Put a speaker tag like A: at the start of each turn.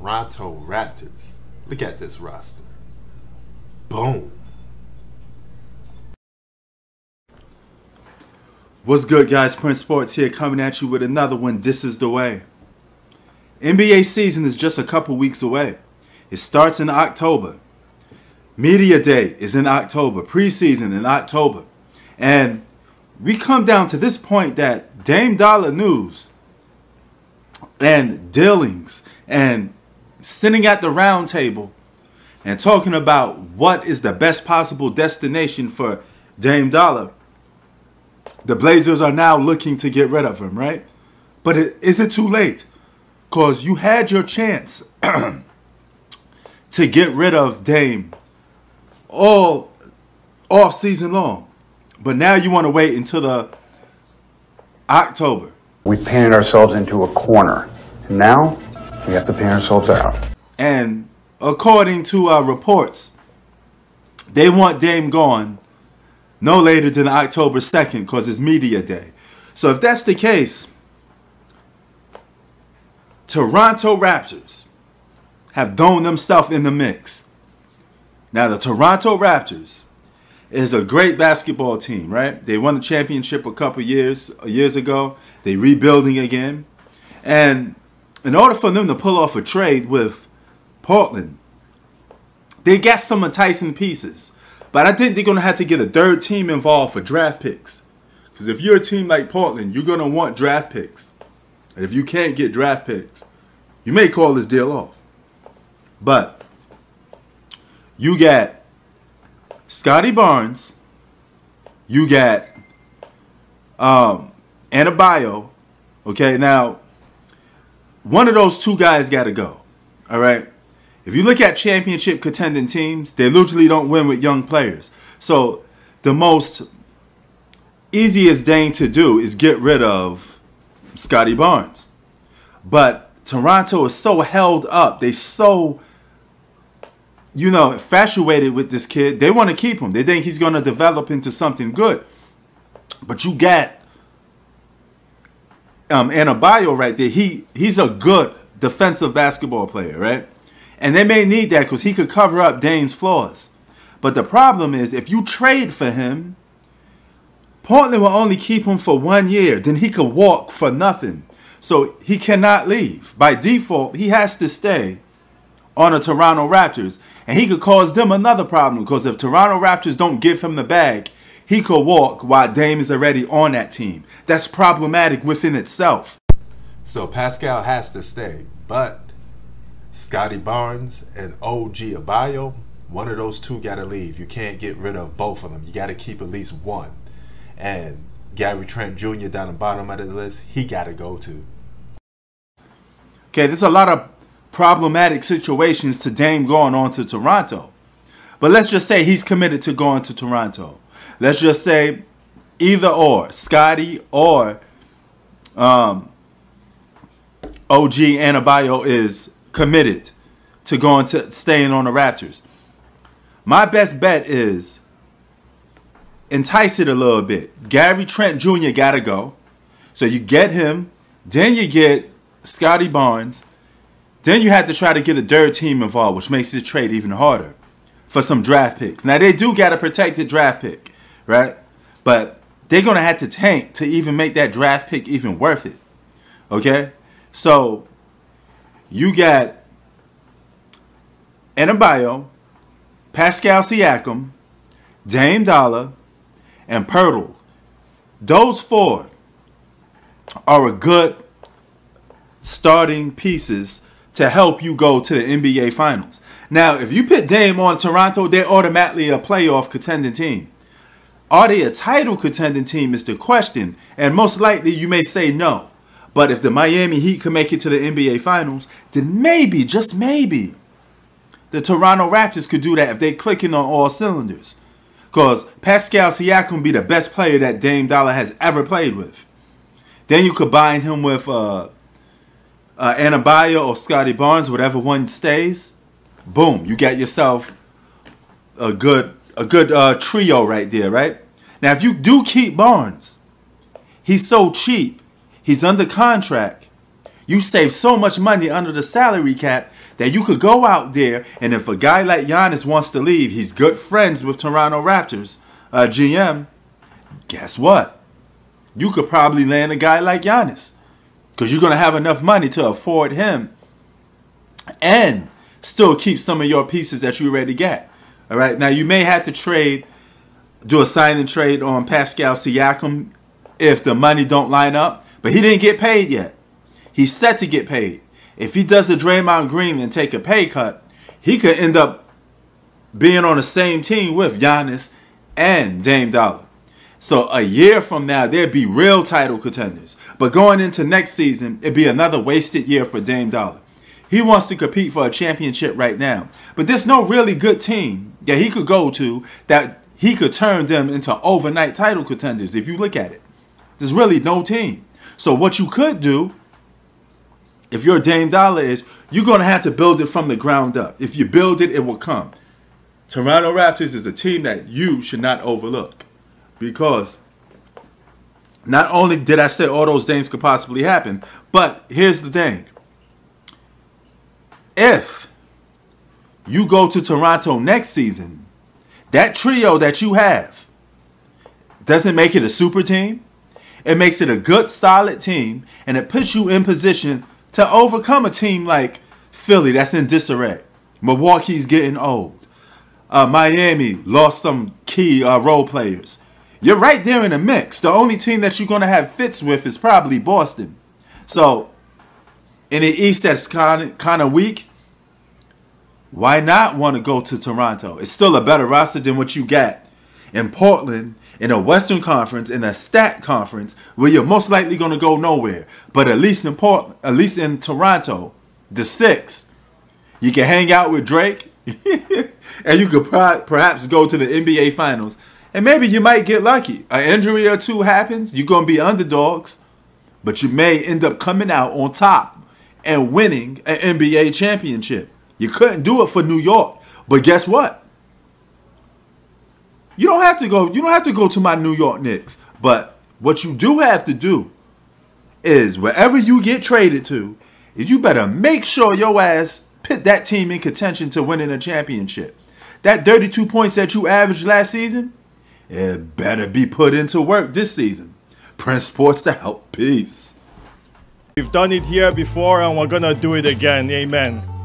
A: Toronto Raptors. Look at this roster. Boom.
B: What's good, guys? Prince Sports here coming at you with another one. This is the way. NBA season is just a couple weeks away. It starts in October. Media Day is in October. Preseason in October. And we come down to this point that Dame Dollar News and dealings and sitting at the round table and talking about what is the best possible destination for Dame Dollar the Blazers are now looking to get rid of him, right? But it, is it too late? Because you had your chance to get rid of Dame all off season long. But now you want to wait until the October.
C: We painted ourselves into a corner. And now we have to paint ourselves out.
B: And according to our reports, they want Dame gone no later than October 2nd because it's media day. So if that's the case, Toronto Raptors have thrown themselves in the mix. Now the Toronto Raptors is a great basketball team, right? They won the championship a couple years years ago. They rebuilding again. And in order for them to pull off a trade with Portland, they got some enticing pieces. But I think they're going to have to get a third team involved for draft picks. Because if you're a team like Portland, you're going to want draft picks. And if you can't get draft picks, you may call this deal off. But you got Scottie Barnes, you got um, Adebayo. Okay, now one of those two guys got to go. All right. If you look at championship contending teams, they literally don't win with young players. So the most easiest thing to do is get rid of Scottie Barnes. But Toronto is so held up. They so you know, infatuated with this kid. They want to keep him. They think he's going to develop into something good. But you got um Adebayo right there. He he's a good defensive basketball player, right? And they may need that because he could cover up Dame's flaws. But the problem is, if you trade for him, Portland will only keep him for one year. Then he could walk for nothing. So he cannot leave. By default, he has to stay on the Toronto Raptors. And he could cause them another problem because if Toronto Raptors don't give him the bag, he could walk while Dame is already on that team. That's problematic within itself.
A: So Pascal has to stay. But Scottie Barnes and OG Adebayo, one of those two got to leave. You can't get rid of both of them. You got to keep at least one. And Gary Trent Jr. down the bottom of the list, he got to go too.
B: Okay, there's a lot of problematic situations to Dame going on to Toronto. But let's just say he's committed to going to Toronto. Let's just say either or, Scottie or um, OG Adebayo is committed to going to staying on the Raptors. My best bet is entice it a little bit. Gary Trent Jr. got to go. So you get him, then you get Scottie Barnes, then you have to try to get a third team involved, which makes the trade even harder for some draft picks. Now they do got a protected draft pick, right? But they're gonna have to tank to even make that draft pick even worth it. Okay? So you got Adebayo, Pascal Siakam, Dame Dollar, and Poeltl. Those four are a good starting pieces to help you go to the NBA Finals. Now, if you put Dame on Toronto, they're automatically a playoff contending team. Are they a title contending team is the question, and most likely you may say no. But if the Miami Heat can make it to the NBA Finals, then maybe, just maybe, the Toronto Raptors could do that if they clicking on all cylinders. Because Pascal Siakam be the best player that Dame Dollar has ever played with. Then you combine him with uh, uh, Adebayo or Scottie Barnes, whatever one stays. Boom, you got yourself a good a good uh, trio right there, right? Now, if you do keep Barnes, he's so cheap He's under contract. You save so much money under the salary cap that you could go out there and if a guy like Giannis wants to leave, he's good friends with Toronto Raptors uh, GM. Guess what? You could probably land a guy like Giannis because you're going to have enough money to afford him and still keep some of your pieces that you already got. All right. Now you may have to trade, do a sign and trade on Pascal Siakam if the money don't line up, but he didn't get paid yet. He's set to get paid. If he does the Draymond Green and take a pay cut, he could end up being on the same team with Giannis and Dame Dollar. So a year from now, there'd be real title contenders. But going into next season, it'd be another wasted year for Dame Dollar. He wants to compete for a championship right now. But there's no really good team that he could go to that he could turn them into overnight title contenders if you look at it. There's really no team. So what you could do, if you're Dame Dollar, is you're going to have to build it from the ground up. If you build it, it will come. Toronto Raptors is a team that you should not overlook because not only did I say all those things could possibly happen, but here's the thing. If you go to Toronto next season, that trio that you have doesn't make it a super team. It makes it a good, solid team, and it puts you in position to overcome a team like Philly that's in disarray. Milwaukee's getting old. Uh, Miami lost some key uh, role players. You're right there in the mix. The only team that you're going to have fits with is probably Boston. So, in the East that's kind of, kind of weak, why not want to go to Toronto? It's still a better roster than what you got in Portland, in a Western Conference, in a stat conference, where you're most likely going to go nowhere. But at least in Port, at least in Toronto, the six, you can hang out with Drake, and you could perhaps go to the NBA Finals. And maybe you might get lucky. An injury or two happens, you're going to be underdogs, but you may end up coming out on top and winning an NBA championship. You couldn't do it for New York. But guess what? You don't have to go, you don't have to go to my New York Knicks. But what you do have to do is wherever you get traded to, is you better make sure your ass put that team in contention to winning a championship. That 32 points that you averaged last season, it better be put into work this season. Prince Sports to help. Peace.
D: We've done it here before and we're gonna do it again. Amen.